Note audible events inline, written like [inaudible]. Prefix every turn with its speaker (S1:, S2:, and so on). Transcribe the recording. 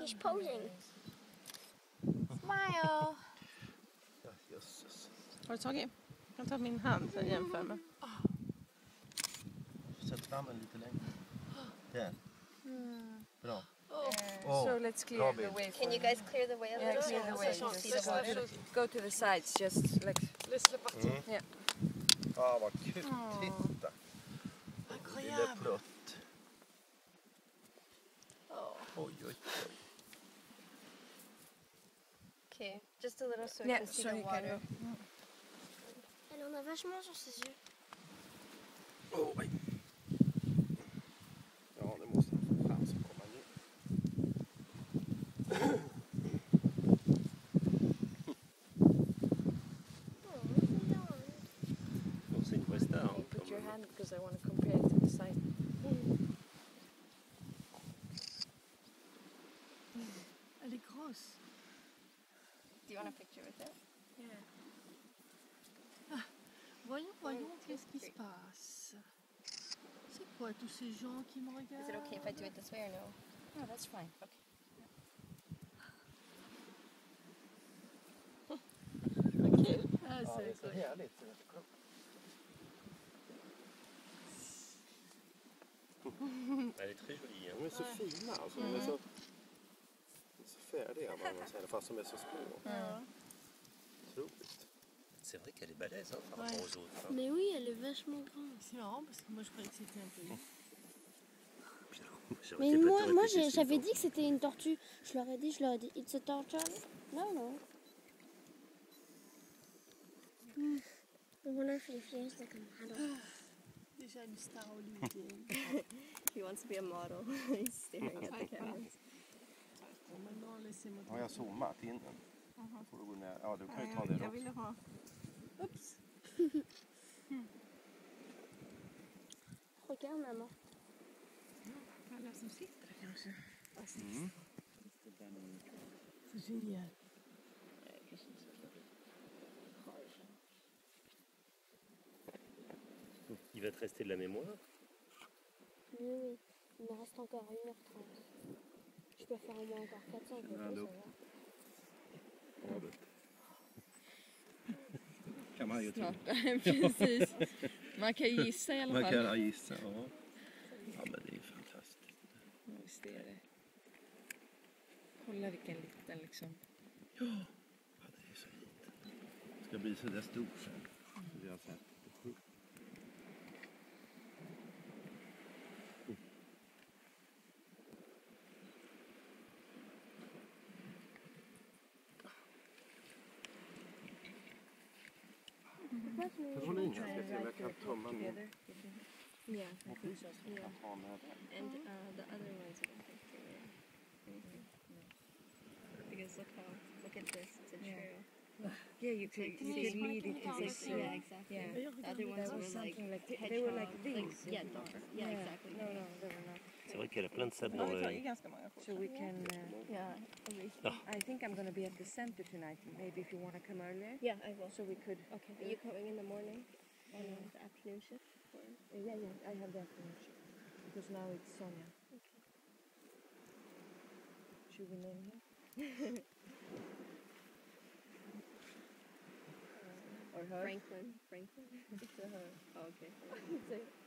S1: He's posing.
S2: Smile!
S3: Ja, jösses.
S2: Har du tagit? Jag kan ta min hand så jag jämför med.
S3: Sätt fram den lite längre. Där. Bra.
S4: So let's clear
S3: bra
S4: the way
S1: Can you guys clear the way a
S4: Yeah, clear the way.
S1: I can see the?
S4: Go to the sides, just like
S3: Mm.
S4: Yeah.
S3: Ja, vad kul. Titta. Lille plutt.
S1: Oh.
S3: Oj, oj, oj.
S1: Okay, just a little so we
S4: Yeah,
S1: can see
S4: so
S1: the
S4: you can
S1: water.
S5: Elle en a vachement sur ses yeux.
S3: Oj. Ja, det måste han få chans att komma ner.
S6: We'll down.
S4: put your hand because I want to compare it to the side.
S7: Elle.
S1: Do you want a picture with it?
S7: Voyons, voyons, qu'est-ce qui se passe C'est quoi tous ces gens qui me regardent
S1: Is it okay if I do it this way or no?
S4: No, that's fine. Okay. [laughs]
S7: Ah,
S3: Ja, det är
S7: c'est
S3: så härligt.
S6: Elle est très jolie. Hein.
S3: De är så fina alltså. De är så, de är så färdiga vad man säger, fast de är så små. Otroligt.
S6: C'est vrai qu'elle est balèze hein, par rapport aux autres. hein.
S5: Mais oui, elle est vachement grande.
S7: C'est marrant parce que moi je croyais que c'était un peu.
S5: Mais moi, moi j'avais dit que c'était une tortue. Je leur ai dit, je leur ai dit, it's a torture. Non, non. I wonder if he feels like a model.
S7: Déjà une star hollywoodienne. [laughs]
S1: He wants to be a model. [laughs] He's staring at the camera.
S7: Bon, maintenant laissez-moi.
S3: Har jag zoomat in den? Får du gå ner? Ja, du kan ju ta det
S4: Jag
S3: också.
S4: ville ha...
S7: Oups
S5: Regarde maman.
S4: Alla som sitter där kanske.
S7: C'est génial.
S6: Il va te rester de la mémoire?
S5: Oui, oui. Il me reste encore 1h30. Peux faire au moins encore 400 photos, va.
S3: kan man ju tro.
S4: Precis. Man kan gissa i alla
S3: Man
S4: fall.
S3: kan gissa, ja. Ja, men det är fantastiskt.
S4: Ja, Visst är det. Kolla vilken liten liksom.
S3: Ja, det är så litet. Det ska bli så där stort sen. Caroline, jag ska se om jag kan tömma min
S4: Yeah, I think so.
S3: Jag har med den.
S1: And uh, the other ones I don't think they were anything. No. Because look how, look at this, it's a
S4: Yeah.
S1: Trail.
S4: Yeah, you could, you could lead it
S1: It's
S4: to
S1: like,
S4: this.
S1: yeah, exactly.
S4: Yeah.
S1: The other ones were like
S4: something like, th- they were like
S1: hedgehog,
S4: these.
S1: yeah, dark. Yeah, exactly.
S4: No, no, they were not.
S6: C'est vrai qu'elle a plein de sable
S2: Jag
S6: dans
S2: har
S6: le...
S2: tagit ganska många
S4: So we can. Uh,
S1: Yeah,
S4: I think I'm gonna be at the center tonight. Maybe if you want to come earlier,
S1: yeah, I will.
S4: so we could.
S1: Okay, are you coming in the morning or uh, the afternoon shift? Or?
S4: Uh, yeah, yeah. I have the afternoon shift because now it's Sonia. Should we name her? [laughs] or her?
S1: Franklin. Franklin. it's a her. Oh, okay. [laughs]